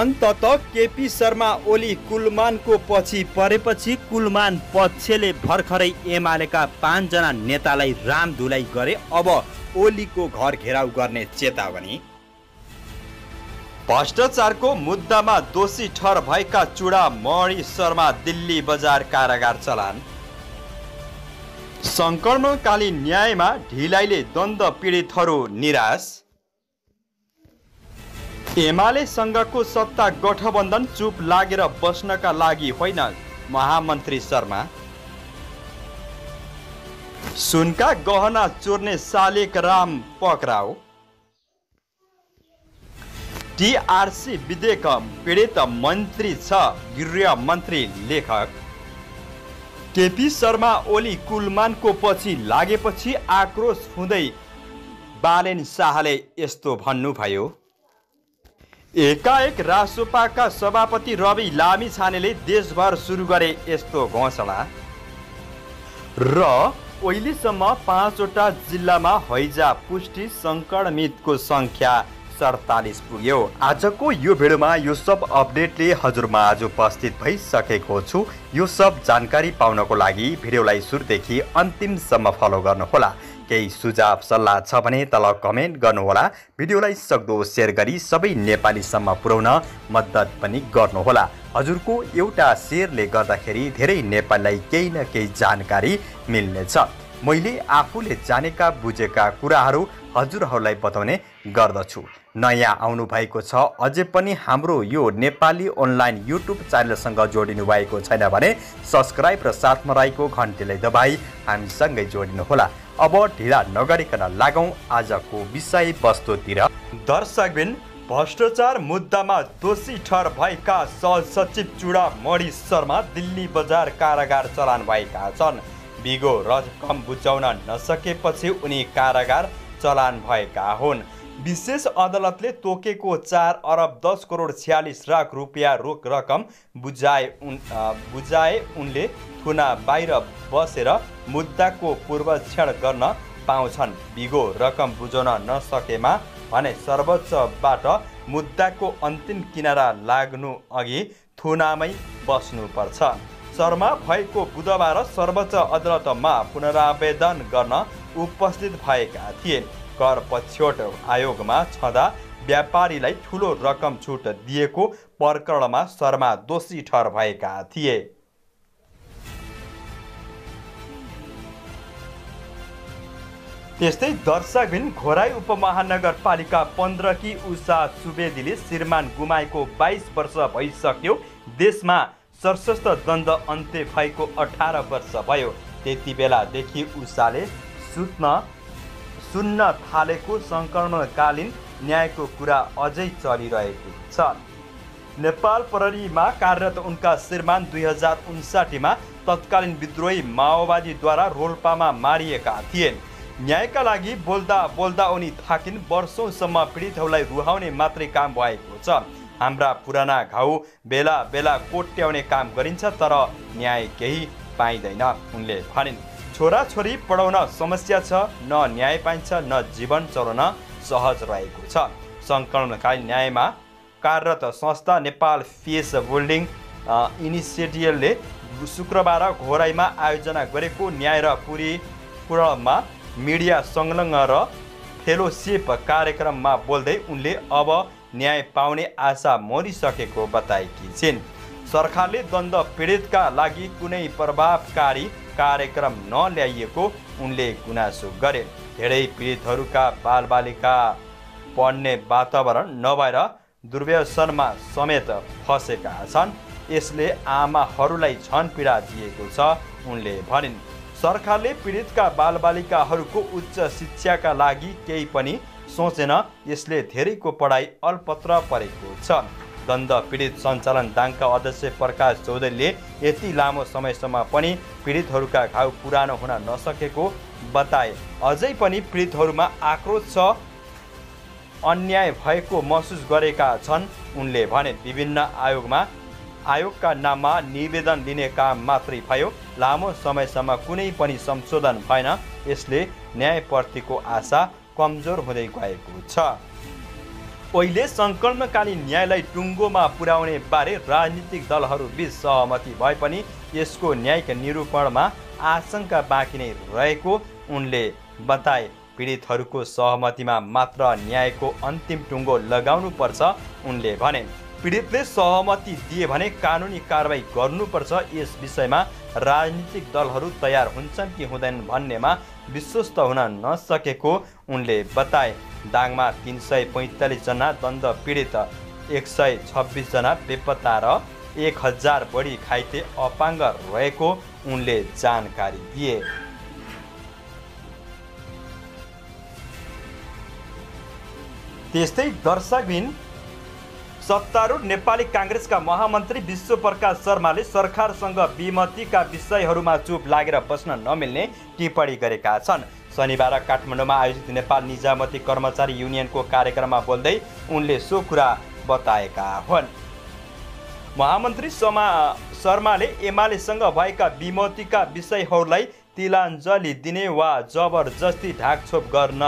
अन्तत केपी शर्मा ओली कुलमानको पछि परेपछि कुलमान पक्षले भर्खरै एमालेका पाँचजना नेतालाई रामधुलाई गरे। अब ओलीको घर घेराउ गर्ने चेतावनी। भ्रष्टाचारको मुद्दामा दोषी ठहर भएका चुडा मणि शर्मा दिल्ली बजार कारागार चलान। सङ्क्रमणकालीन न्यायमा ढिलाइले द्वन्द पीडितहरू निराश। एमालेसँगको सत्ता गठबन्धन चुप लागेर बस्नका लागि होइन महामन्त्री शर्मा। सुनका गहना चोर्ने सालेक राम पक्राउ। टिआरसी विधेयक पीडित मन्त्री छ गृह मन्त्री लेखक। केपी शर्मा ओली कुलमानको पछि लागेपछि आक्रोश हुँदै बालेन शाहले यस्तो भन्नुभयो। एकाएक रासोपाका सभापति रवि लामी छानेले देशभर सुरु गरे यस्तो घोषणा। र ओहिलेसम्म पाँचवटा जिल्लामा हैजा पुष्टि सङ्क्रमितको सङ्ख्या सडतालिस पुग्यो। आजको यो भिडियोमा यो सब अपडेटले हजुरमा आज उपस्थित भइसकेको छु। यो सब जानकारी पाउनको लागि भिडियोलाई सुरुदेखि अन्तिमसम्म फलो गर्नुहोला। केही सुझाव सल्लाह छ भने तल कमेन्ट गर्नुहोला। भिडियोलाई सक्दो सेयर गरी सबै नेपालीसम्म पुर्याउन मद्दत पनि गर्नुहोला। हजुरको एउटा सेयरले गर्दाखेरि धेरै नेपालीलाई केही न केही जानकारी मिल्नेछ। मैले आफूले जानेका बुझेका कुराहरू हजुरहरूलाई बताउने गर्दछु। नयाँ आउनु भएको छ अझै पनि हाम्रो यो नेपाली अनलाइन युट्युब च्यानलसँग जोडिनु भएको छैन भने सब्सक्राइब र साथमा रहेको घन्टीलाई दबाई हामीसँगै जोडिनुहोला। अब ढिला नगरिकन लागौँ आजको विषय वस्तुतिर दर्शकबिन भ्रष्टाचार मुद्दामा दोषी ठहर भएका सहसचिव चुडा मणि शर्मा दिल्ली बजार कारागार चलान भएका छन्। बिगो रकम बुझाउन नसकेपछि उनी कारागार चलान भएका हुन्। विशेष अदालतले तोकेको चार अरब दस करोड छ्यालिस लाख रुपियाँ रोक रकम बुझाए उन बुझाए उनले थुना बाहिर बसेर मुद्दाको पूर्वक्षण गर्न पाउँछन्। बिगो रकम बुझाउन नसकेमा भने सर्वोच्चबाट मुद्दाको अन्तिम किनारा लाग्नु अघि थुनामै बस्नुपर्छ। शर्मा भएको बुधबार सर्वोच्च अदालतमा पुनरावेदन गर्न उपस्थित भएका थिए। कर पछ्यौट आयोगमा छँदा व्यापारीलाई ठुलो रकम छुट दिएको प्रकरणमा शर्मा दोषी ठहर भएका थिए। त्यस्तै दर्शकबिन घोराई उपमहानगरपालिका पन्ध्रकी उषा सुवेदीले श्रीमान गुमाएको बाइस वर्ष भइसक्यो। देशमा सशस्त्र द्वन्द अन्त्य भएको अठार वर्ष भयो। त्यति बेलादेखि उषाले सुत्न सुन्न थालेको सङ्क्रमणकालीन न्यायको कुरा अझै चलिरहेको छ। नेपाल प्रहरीमा कार्यरत उनका श्रीमान दुई हजार उन्साठीमा तत्कालीन विद्रोही माओवादीद्वारा रोल्पामा मारिएका थिए न्यायका लागि बोल्दा बोल्दा उनी थाकिन् वर्षौँसम्म पीडितहरूलाई रुहाउने मात्रै काम भएको छ। हाम्रा पुराना घाउ बेला बेला कोट्याउने काम गरिन्छ तर न्याय केही पाइँदैन उनले भनिन्। छोराछोरी पढाउन समस्या छ न न्याय पाइन्छ न जीवन चलाउन सहज रहेको छ। सङ्कलनकालीन न्यायमा कार्यरत संस्था नेपाल फेस बिल्डिङ इनिसिएटिभले शुक्रबार घोराईमा आयोजना गरेको न्याय र पुरी पूर्णमा मिडिया संलग्न र फेलोसिप कार्यक्रममा बोल्दै उनले अब न्याय पाउने आशा मरिसकेको बताएकी छिन्। सरकारले द्वन्द पीडितका लागि कुनै प्रभावकारी कार्यक्रम नल्याइएको उनले गुनासो गरे। धेरै पीडितहरूका बालबालिका पढ्ने वातावरण नभएर दुर्व्यसनमा समेत फसेका छन्। यसले आमाहरूलाई छन पीडा दिएको छ उनले भनिन्। सरकारले पीडितका बालबालिकाहरूको उच्च शिक्षाका लागि केही पनि सोचेन। यसले धेरैको पढाइ अल्पत्र परेको छ। दण्ड पीडित सञ्चालन दाङका अध्यक्ष प्रकाश चौधरीले यति लामो समयसम्म पनि पीडितहरूका घाउ पुरानो हुन नसकेको बताए। अझै पनि पीडितहरूमा आक्रोश छ अन्याय भएको महसुस गरेका छन्। उनले भने विभिन्न आयोगमा आयोगका नाममा निवेदन लिने काम मात्रै भयो। लामो समयसम्म कुनै पनि संशोधन भएन। यसले न्यायप्रतिको आशा कमजोर हुँदै गएको छ। अहिले सङ्कलनकालीन न्यायलाई टुङ्गोमा पुर्याउने बारे राजनीतिक दलहरूबीच सहमति भए पनि यसको न्यायिक निरूपणमा आशंका बाँकी नै रहेको उनले बताए। पीडितहरूको सहमतिमा मात्र न्यायको अन्तिम टुङ्गो लगाउनुपर्छ उनले भने। पीडितले सहमति दिए भने कानुनी कारवाही गर्नुपर्छ। यस विषयमा राजनीतिक दलहरू तयार हुन्छन् कि हुँदैनन् भन्नेमा विश्वस्त हुन नसकेको उनले बताए। दाङमा तिन सय पैँतालिसजना दण्ड पीडित एक सय छब्बिसजना बेपत्ता र एक हजार बढी घाइते अपाङ्ग रहेको उनले जानकारी दिए। त्यस्तै दर्शकबिन सत्तारूढ नेपाली काङ्ग्रेसका महामन्त्री विश्वप्रकाश शर्माले सरकारसँग विमतिका विषयहरूमा चुप लागेर बस्न नमिल्ने टिप्पणी गरेका छन्। शनिबार काठमाडौँमा आयोजित नेपाल निजामती कर्मचारी युनियनको कार्यक्रममा बोल्दै उनले सो कुरा बताएका हुन्। महामन्त्री समा शर्माले एमालेसँग भएका विमतिका विषयहरूलाई तिलाञ्जली दिने वा जबरजस्ती ढाकछोप गर्न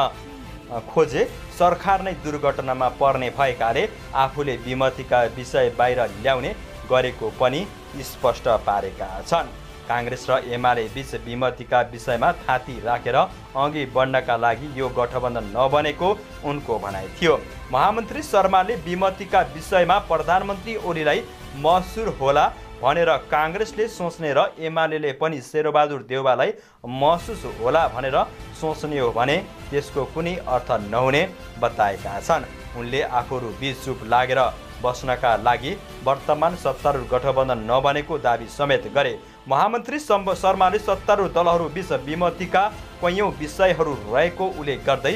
खोजे। सरकार नै दुर्घटनामा पर्ने भएकाले आफूले विमतिका विषय बाहिर ल्याउने गरेको पनि स्पष्ट पारेका छन्। काङ्ग्रेस र एमाले बिच विमतिका विषयमा थाती राखेर अघि बढ्नका लागि यो गठबन्धन नबनेको उनको भनाइ थियो। महामन्त्री शर्माले विमतिका विषयमा प्रधानमन्त्री ओलीलाई मसुर होला भनेर काङ्ग्रेसले सोच्ने र एमाले पनि शेरबहादुर देउवालाई महसुस होला भनेर सोच्ने हो भने त्यसको कुनै अर्थ नहुने बताएका छन्। उनले आफूहरू बिच चुप लागेर बस्नका लागि वर्तमान सत्तारूढ गठबन्धन नबनेको दावी समेत गरे। महामन्त्री शर्माले सत्तारूढ दलहरू बिच विमतिका कैयौँ विषयहरू रहेको उल्लेख गर्दै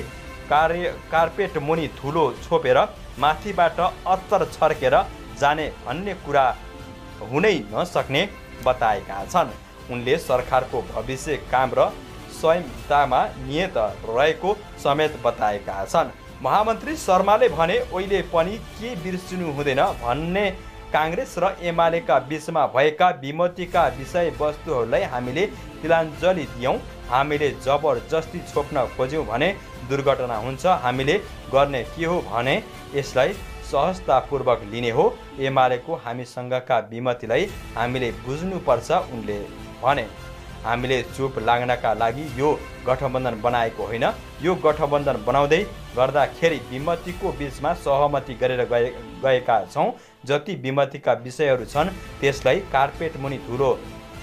कार्य कार्पेट मुनि धुलो छोपेर माथिबाट अत्तर छर्केर जाने भन्ने कुरा हुनै नसक्ने बताएका छन्। उनले सरकारको भविष्य काम र स्वयंतामा नियत रहेको समेत बताएका छन्। महामन्त्री शर्माले भने अहिले पनि के बिर्सिनु हुँदैन भन्ने काङ्ग्रेस र एमालेका बिचमा भएका विमतिका विषयवस्तुहरूलाई हामीले तिलाञ्जली दियौँ। हामीले जबरजस्ती छोप्न खोज्यौँ भने दुर्घटना हुन्छ। हामीले गर्ने के हो भने यसलाई सहजतापूर्वक लिने हो एमालेको हामीसँगका विमतिलाई हामीले बुझ्नुपर्छ उनले भने। हामीले चुप लाग्नका लागि यो गठबन्धन बनाएको होइन। यो गठबन्धन बनाउँदै गर्दाखेरि विमतिको बिचमा सहमति गरेर गए गएका छौँ। जति विमतिका विषयहरू छन् त्यसलाई कार्पेट मुनि धुलो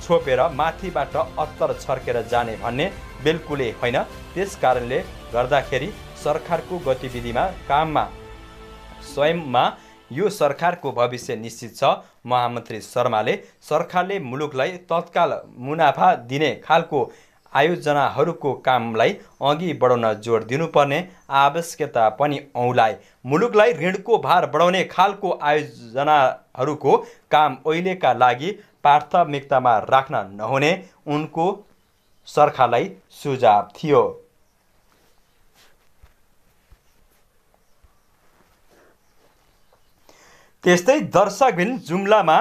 छोपेर माथिबाट अत्तर छर्केर जाने भन्ने बिल्कुलै होइन। त्यस कारणले गर्दाखेरि सरकारको गतिविधिमा काममा स्वयंमा यो सरकारको भविष्य निश्चित छ। महामन्त्री शर्माले सरकारले मुलुकलाई तत्काल मुनाफा दिने खालको आयोजनाहरूको कामलाई अघि बढाउन जोड दिनुपर्ने आवश्यकता पनि औँलाए मुलुकलाई ऋणको भार बढाउने खालको आयोजनाहरूको काम अहिलेका लागि प्राथमिकतामा राख्न नहुने उनको सरकारलाई सुझाव थियो। त्यस्तै दर्शकबिन जुम्लामा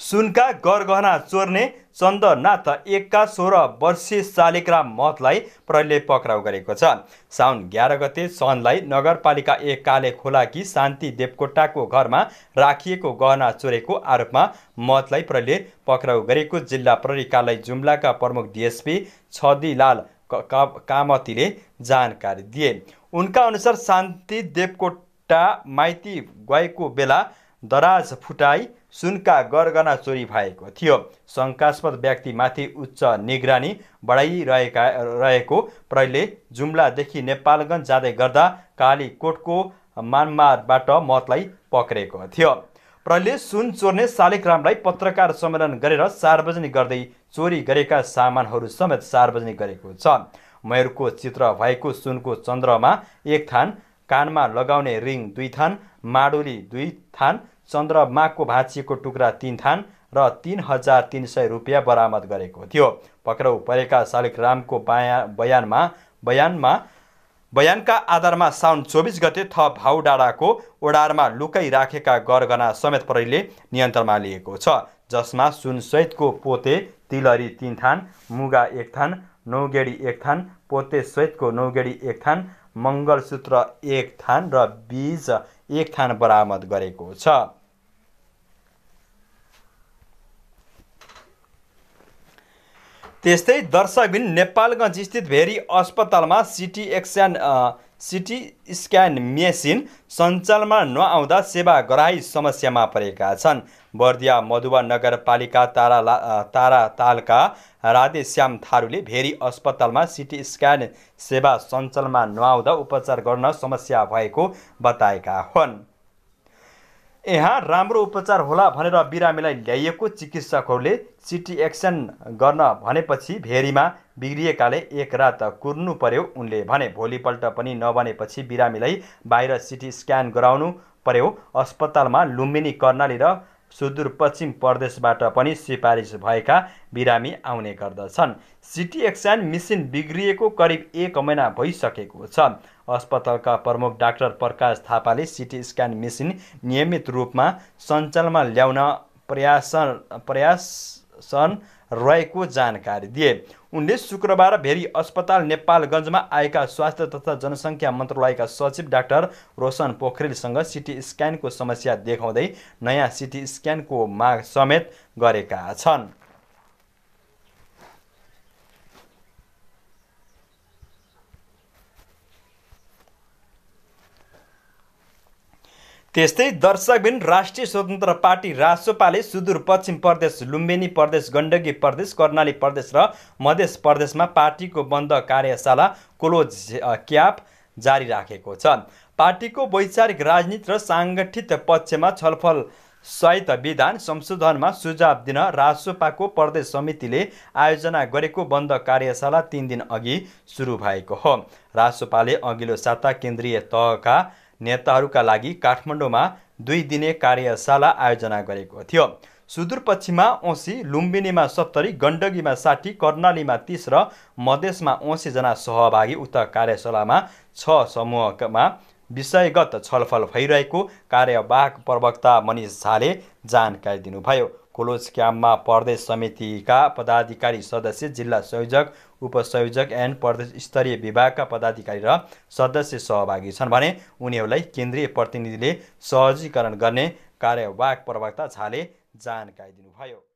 सुनका गरगहना चोर्ने चन्दनाथ एकका सोह्र वर्षीय शालिग्राम महतलाई प्रहरीले पक्राउ गरेको छ। साउन एघार गते सनलाई नगरपालिका एक काले खोलाकी शान्ति देवकोटाको घरमा राखिएको गहना चोरेको आरोपमा महतलाई प्रहरीले पक्राउ गरेको जिल्ला प्रहरी कार्यालय जुम्लाका प्रमुख डिएसपी छदीलाल कामतीले जानकारी दिए। उनका अनुसार शान्ति देवकोटा माइती गएको बेला दराज फुटाई सुनका गरगना चोरी भएको थियो। शङ्कास्पद व्यक्तिमाथि उच्च निगरानी बढाइरहेका रहेको प्रहरीले जुम्लादेखि नेपालगञ्ज जाँदै गर्दा कालीकोटको मानमारबाट मतलाई पक्रेको थियो। प्रहरीले सुन चोर्ने शालिग्रामलाई पत्रकार सम्मेलन गरेर सार्वजनिक गर्दै चोरी गरेका सामानहरू समेत सार्वजनिक गरेको छ। मयूरको चित्र भएको सुनको चन्द्रमा एक थान कानमा लगाउने रिङ दुई थान माडोली दुई थान चन्द्रमाको भाँचिएको टुक्रा तिन थान र तिन हजार तिन सय रुपियाँ बरामद गरेको थियो। पक्राउ परेका शालिग्रामको बयान बयानमा बयानमा बयानका आधारमा साउन चौबिस गते थप भाउ डाँडाको ओडारमा लुकाइराखेका गरगना समेत प्रहरीले नियन्त्रणमा लिएको छ। जसमा सुनसहितको पोते तिलहरी तिन थान मुगा एक थान नौगेडी एक थान पोते सहितको नौगेडी एक थान मङ्गलसूत्र एक थान र बीज एक थान बरामद गरेको छ। त्यस्तै दर्शकबिन नेपालगञ्ज स्थित भेरी अस्पतालमा सिटी एक्सएन सिटी स्क्यान मेसिन सञ्चालनमा नआउँदा सेवा ग्राही समस्यामा परेका छन्। बर्दिया मधुवा नगरपालिका तारा तारा तालका राधेश्याम थारूले भेरी अस्पतालमा सिटी स्क्यान सेवा सञ्चालनमा नआउँदा उपचार गर्न समस्या भएको बताएका हुन्। यहाँ राम्रो उपचार होला भनेर बिरामीलाई ल्याइएको चिकित्सकहरूले सिटी एक्सन गर्न भनेपछि भेरीमा बिग्रिएकाले एक रात कुर्नु पर्यो। उनले भने भोलिपल्ट पनि नबनेपछि बिरामीलाई बाहिर सिटी स्क्यान गराउनु पर्यो। अस्पतालमा लुम्बिनी कर्णाली र सुदूरपश्चिम प्रदेशबाट पनि सिफारिस भएका बिरामी आउने गर्दछन्। सिटी एक्सान मिसिन बिग्रिएको करिब एक महिना भइसकेको छ। अस्पतालका प्रमुख डाक्टर प्रकाश थापाले सिटी स्क्यान मेसिन नियमित रूपमा सञ्चालनमा ल्याउन प्रयास प्रयासन रहेको जानकारी दिए। उनले शुक्रबार भेरी अस्पताल नेपालगञ्जमा आएका स्वास्थ्य तथा जनसङ्ख्या मन्त्रालयका सचिव डाक्टर रोशन पोखरेलसँग सिटी स्क्यानको समस्या देखाउँदै नयाँ सिटी स्क्यानको माग समेत गरेका छन्। त्यस्तै दर्शकबिन राष्ट्रिय स्वतन्त्र पार्टी रासोपाले सुदूरपश्चिम प्रदेश लुम्बिनी प्रदेश गण्डकी प्रदेश कर्णाली प्रदेश र मध्य प्रदेशमा पार्टीको बन्द कार्यशाला क्लोज क्याप जारी राखेको छ। पार्टीको वैचारिक राजनीति र साङ्गठित पक्षमा छलफल सहित विधान संशोधनमा सुझाव दिन रासोपाको प्रदेश समितिले आयोजना गरेको बन्द कार्यशाला तिन दिन अघि सुरु भएको हो। रासोपाले अघिल्लो साता केन्द्रीय तहका नेताहरूका लागि काठमाडौँमा दुई दिने कार्यशाला आयोजना गरेको थियो। सुदूरपश्चिममा औँसी लुम्बिनीमा सत्तरी गण्डकीमा साठी कर्णालीमा तिस र मधेसमा औँसीजना सहभागी उक्त कार्यशालामा छ समूहमा विषयगत छलफल भइरहेको कार्यवाहक प्रवक्ता मनिष झाले जानकारी दिनुभयो। क्लोज क्याम्पमा प्रदेश समितिका पदाधिकारी सदस्य जिल्ला संयोजक उपसंयोजक एन्ड प्रदेश स्तरीय विभागका पदाधिकारी र सदस्य सहभागी छन् भने उनीहरूलाई केन्द्रीय प्रतिनिधिले सहजीकरण गर्ने कार्यवाहक प्रवक्ता झाले जानकारी दिनुभयो।